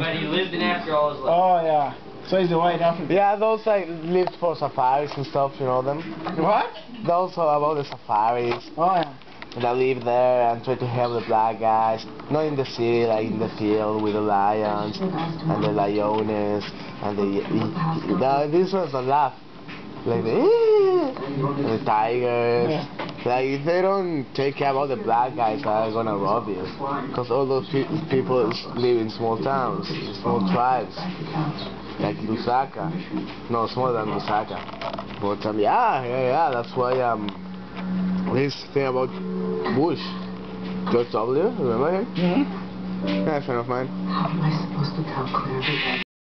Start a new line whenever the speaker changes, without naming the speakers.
but he lived in Africa all his life.
Oh yeah. So he's a white African.
Yeah, those like lived for safaris and stuff, you know them.
What?
Those are about the safaris.
Oh yeah.
that live there and try to help the black guys, not in the city, like in the field with the lions and the liones and the, the these ones that laugh, like the, and the tigers.
Yeah.
Like if they don't take care about the black guys, they're gonna rob you. Cause all those pe people live in small towns, small tribes, like Lusaka. No, smaller than Lusaka. But um, yeah, yeah, yeah. That's why um this thing about Bush, George W. Remember him?
Mm-hmm.
Yeah, a friend of mine.
How am I supposed to tell Claire that